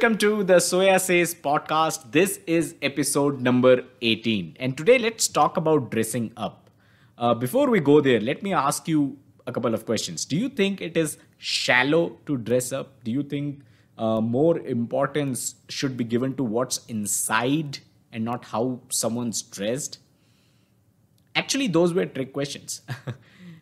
welcome to the Soya Says podcast. This is episode number 18. And today let's talk about dressing up. Uh, before we go there, let me ask you a couple of questions. Do you think it is shallow to dress up? Do you think uh, more importance should be given to what's inside and not how someone's dressed? Actually, those were trick questions.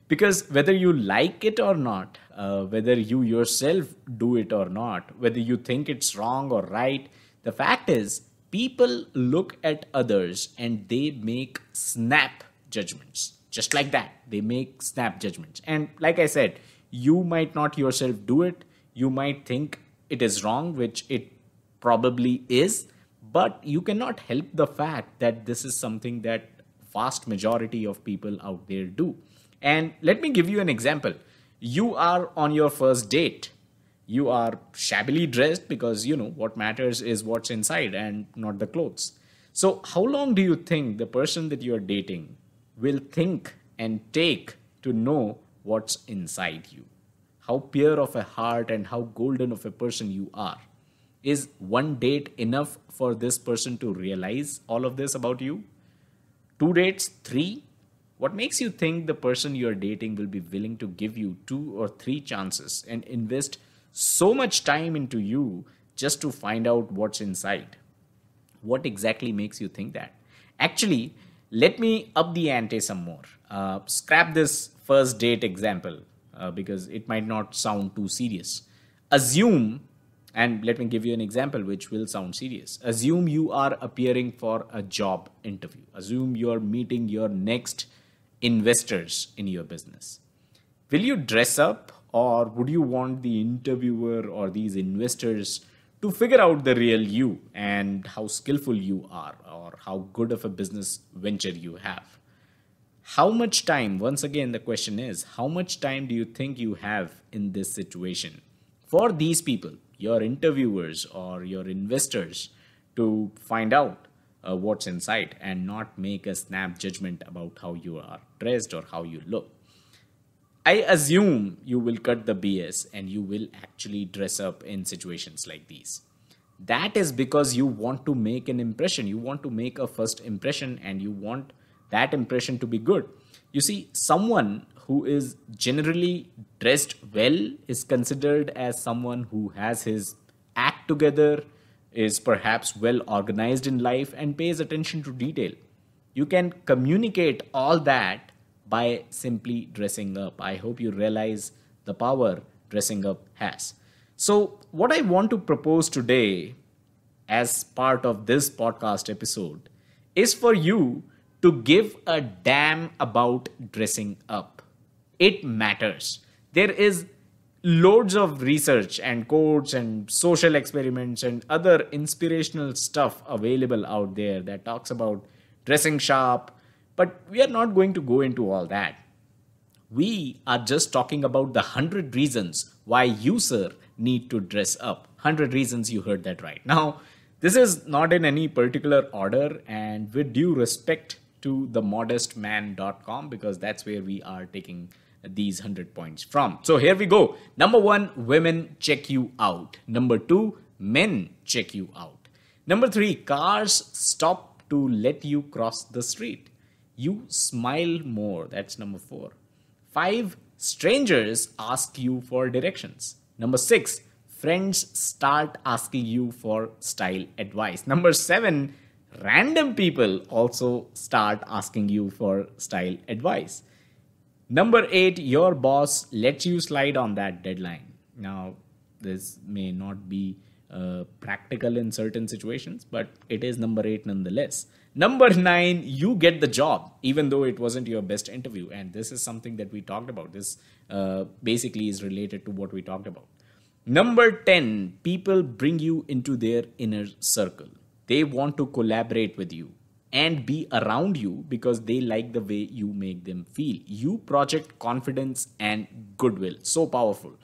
because whether you like it or not, uh, whether you yourself do it or not, whether you think it's wrong or right, the fact is, people look at others and they make snap judgments. Just like that, they make snap judgments. And like I said, you might not yourself do it, you might think it is wrong, which it probably is, but you cannot help the fact that this is something that vast majority of people out there do. And let me give you an example. You are on your first date. You are shabbily dressed because you know what matters is what's inside and not the clothes. So, how long do you think the person that you are dating will think and take to know what's inside you? How pure of a heart and how golden of a person you are. Is one date enough for this person to realize all of this about you? Two dates, three, what makes you think the person you're dating will be willing to give you two or three chances and invest so much time into you just to find out what's inside? What exactly makes you think that? Actually, let me up the ante some more. Uh, scrap this first date example uh, because it might not sound too serious. Assume, and let me give you an example which will sound serious. Assume you are appearing for a job interview. Assume you're meeting your next investors in your business. Will you dress up or would you want the interviewer or these investors to figure out the real you and how skillful you are or how good of a business venture you have? How much time, once again, the question is, how much time do you think you have in this situation for these people, your interviewers or your investors, to find out uh, what's inside and not make a snap judgment about how you are dressed or how you look. I assume you will cut the BS and you will actually dress up in situations like these. That is because you want to make an impression. You want to make a first impression and you want that impression to be good. You see, someone who is generally dressed well is considered as someone who has his act together, is perhaps well organized in life and pays attention to detail. You can communicate all that by simply dressing up. I hope you realize the power dressing up has. So, what I want to propose today, as part of this podcast episode, is for you to give a damn about dressing up. It matters. There is loads of research and quotes and social experiments and other inspirational stuff available out there that talks about dressing sharp. But we are not going to go into all that. We are just talking about the 100 reasons why you sir need to dress up. 100 reasons you heard that right. Now this is not in any particular order and with due respect to the modestman.com because that's where we are taking these 100 points from. So here we go. Number one, women check you out. Number two, men check you out. Number three, cars stop to let you cross the street. You smile more. That's number four. Five, strangers ask you for directions. Number six, friends start asking you for style advice. Number seven, random people also start asking you for style advice. Number eight, your boss lets you slide on that deadline. Now, this may not be uh, practical in certain situations, but it is number eight nonetheless. Number nine, you get the job, even though it wasn't your best interview. And this is something that we talked about. This uh, basically is related to what we talked about. Number 10, people bring you into their inner circle. They want to collaborate with you and be around you because they like the way you make them feel. You project confidence and goodwill. So powerful.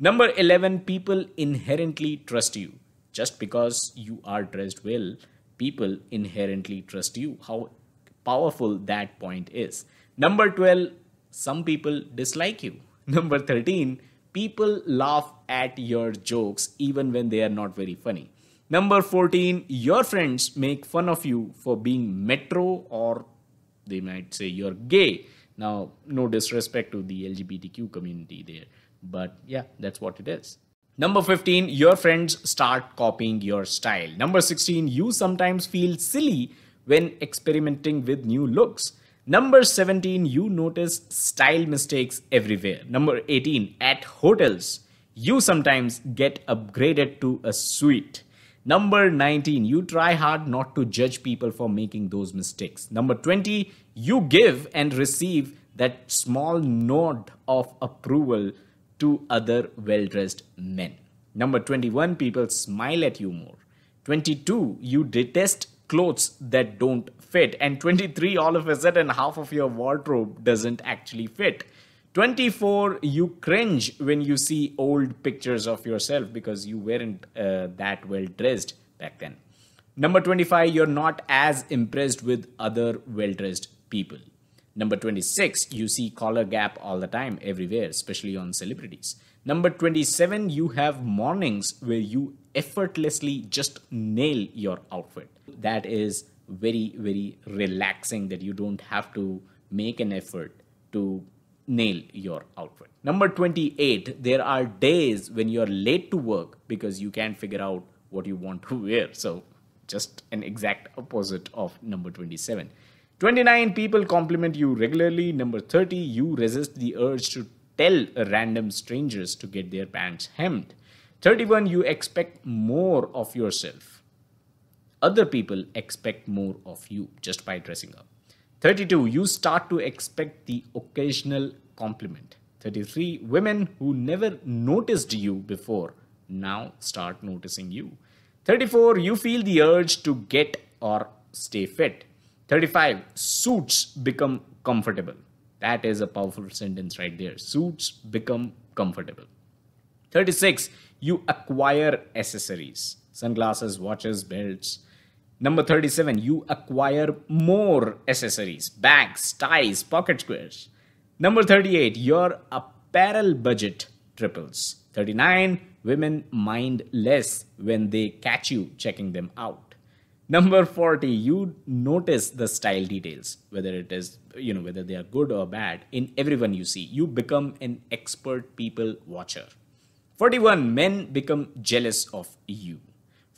Number 11, people inherently trust you. Just because you are dressed well, people inherently trust you. How powerful that point is. Number 12, some people dislike you. Number 13, people laugh at your jokes even when they are not very funny. Number 14, your friends make fun of you for being metro or they might say you're gay. Now, no disrespect to the LGBTQ community there, but yeah, that's what it is. Number 15, your friends start copying your style. Number 16, you sometimes feel silly when experimenting with new looks. Number 17, you notice style mistakes everywhere. Number 18, at hotels, you sometimes get upgraded to a suite. Number 19, you try hard not to judge people for making those mistakes. Number 20, you give and receive that small nod of approval to other well dressed men. Number 21, people smile at you more. 22, you detest clothes that don't fit. And 23, all of a sudden, half of your wardrobe doesn't actually fit. 24, you cringe when you see old pictures of yourself because you weren't uh, that well dressed back then. Number 25, you're not as impressed with other well dressed people. Number 26, you see collar gap all the time, everywhere, especially on celebrities. Number 27, you have mornings where you effortlessly just nail your outfit. That is very, very relaxing that you don't have to make an effort to nail your outfit. Number 28, there are days when you're late to work because you can't figure out what you want to wear. So, just an exact opposite of number 27. 29 people compliment you regularly. Number 30, you resist the urge to tell random strangers to get their pants hemmed. 31, you expect more of yourself. Other people expect more of you just by dressing up. 32, you start to expect the occasional compliment. 33, women who never noticed you before now start noticing you. 34, you feel the urge to get or stay fit. 35. Suits become comfortable. That is a powerful sentence right there. Suits become comfortable. 36. You acquire accessories sunglasses, watches, belts. Number 37. You acquire more accessories bags, ties, pocket squares. Number 38. Your apparel budget triples. 39. Women mind less when they catch you checking them out. Number 40, you notice the style details, whether it is, you know, whether they are good or bad in everyone you see. You become an expert people watcher. 41, men become jealous of you.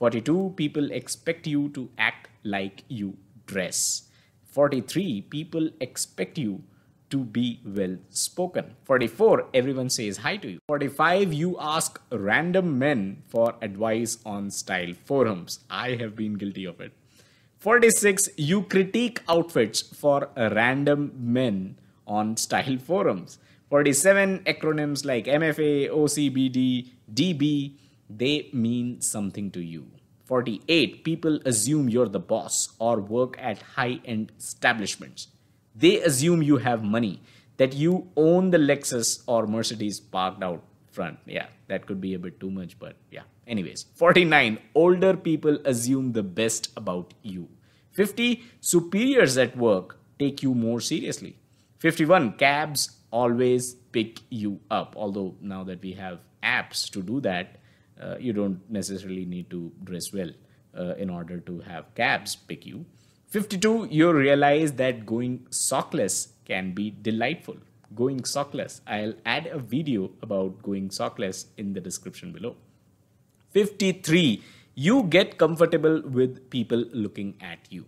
42, people expect you to act like you dress. 43, people expect you to be well spoken. 44, everyone says hi to you. 45, you ask random men for advice on style forums. I have been guilty of it. 46, you critique outfits for random men on style forums. 47, acronyms like MFA, OCBD, DB, they mean something to you. 48, people assume you're the boss or work at high end establishments they assume you have money, that you own the Lexus or Mercedes parked out front. Yeah, that could be a bit too much, but yeah. Anyways, 49, older people assume the best about you. 50, superiors at work take you more seriously. 51, cabs always pick you up. Although now that we have apps to do that, uh, you don't necessarily need to dress well uh, in order to have cabs pick you. 52, you realize that going sockless can be delightful. Going sockless. I'll add a video about going sockless in the description below. 53, you get comfortable with people looking at you.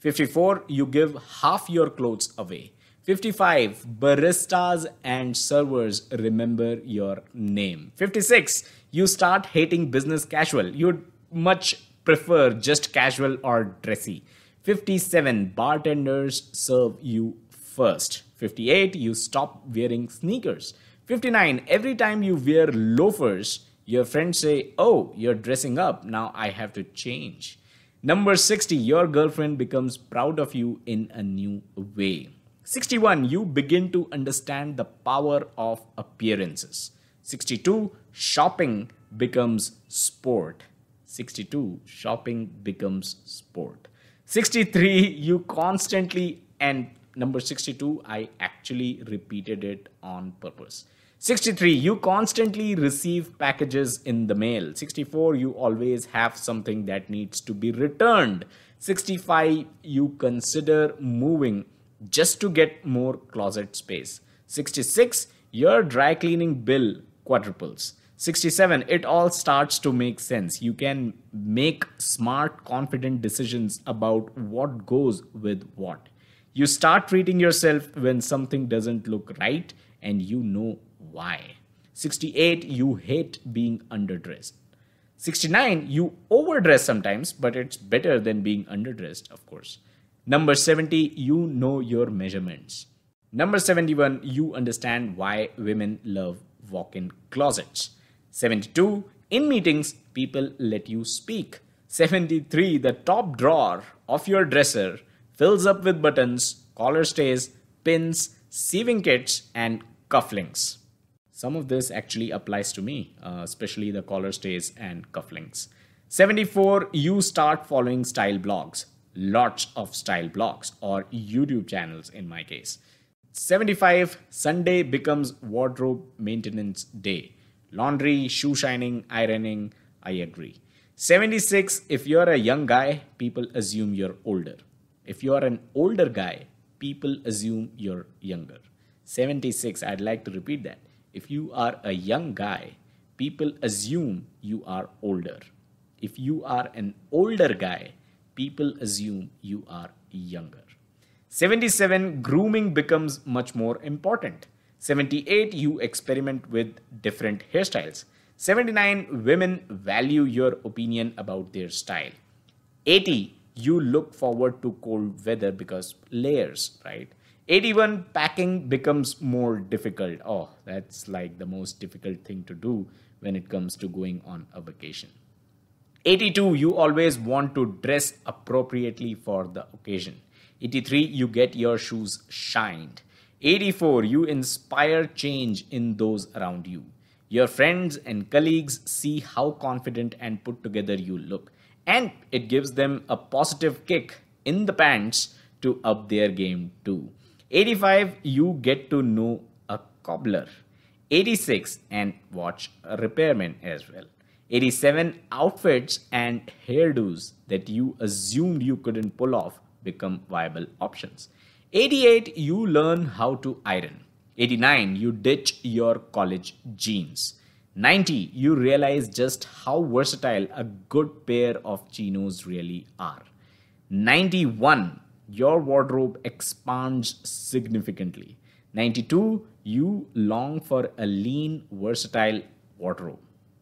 54, you give half your clothes away. 55, baristas and servers remember your name. 56, you start hating business casual. You'd much prefer just casual or dressy. 57 bartenders serve you first. 58 you stop wearing sneakers. 59 every time you wear loafers your friends say oh you're dressing up. Now i have to change. Number 60 your girlfriend becomes proud of you in a new way. 61 you begin to understand the power of appearances 62 shopping becomes sport. 62 shopping becomes sport. 63 you constantly and number 62 i actually repeated it on purpose. 63 you constantly receive packages in the mail. 64 you always have something that needs to be returned. 65 you consider moving just to get more closet space. 66 your dry cleaning bill quadruples 67 it all starts to make sense you can make smart confident decisions about what goes with what you start treating yourself when something doesn't look right and you know why. 68, you hate being underdressed. 69, you overdress sometimes, but it's better than being underdressed, of course. Number 70, you know your measurements. Number 71, you understand why women love walk in closets. 72, in meetings, people let you speak. 73, the top drawer of your dresser fills up with buttons, collar stays, pins, sieving kits, and cufflinks. Some of this actually applies to me, uh, especially the collar stays and cufflinks. 74, you start following style blogs, lots of style blogs or YouTube channels in my case. 75, Sunday becomes wardrobe maintenance day. Laundry, shoe shining, ironing, I agree. 76, if you're a young guy, people assume you're older. If you're an older guy, people assume you're younger. 76, I'd like to repeat that if you are a young guy, people assume you are older. If you are an older guy, people assume you are younger. 77, grooming becomes much more important. 78, you experiment with different hairstyles. 79, women value your opinion about their style. 80, you look forward to cold weather because layers, right? 81 packing becomes more difficult oh that's like the most difficult thing to do when it comes to going on a vacation 82 you always want to dress appropriately for the occasion 83 you get your shoes shined. 84 you inspire change in those around you. Your friends and colleagues see how confident and put together you look and it gives them a positive kick in the pants to up their game too. 85 you get to know a cobbler. 86 and watch a repairman as well. 87 outfits and hairdos that you assumed you couldn't pull off become viable options 88 you learn how to iron 89 you ditch your college jeans 90 you realize just how versatile a good pair of chinos really are 91 your wardrobe expands significantly. 92, you long for a lean, versatile wardrobe.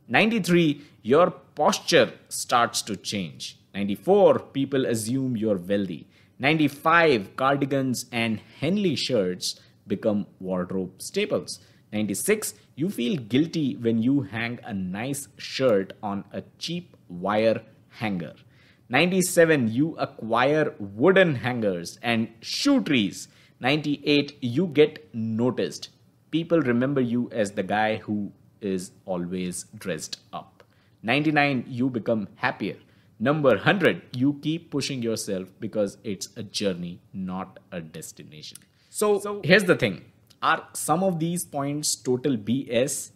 93, your posture starts to change. 94, people assume you're wealthy. 95, cardigans and Henley shirts become wardrobe staples. 96, you feel guilty when you hang a nice shirt on a cheap wire hanger. 97 you acquire wooden hangers and shoe trees 98 you get noticed people remember you as the guy who is always dressed up 99 you become happier number 100 you keep pushing yourself because it's a journey not a destination so, so here's the thing are some of these points total bs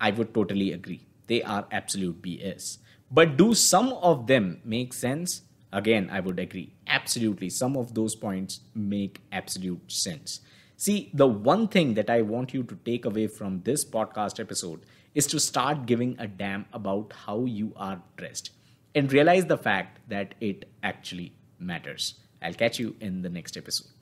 i would totally agree they are absolute bs but do some of them make sense? Again, I would agree. Absolutely. Some of those points make absolute sense. See, the one thing that I want you to take away from this podcast episode is to start giving a damn about how you are dressed and realize the fact that it actually matters. I'll catch you in the next episode.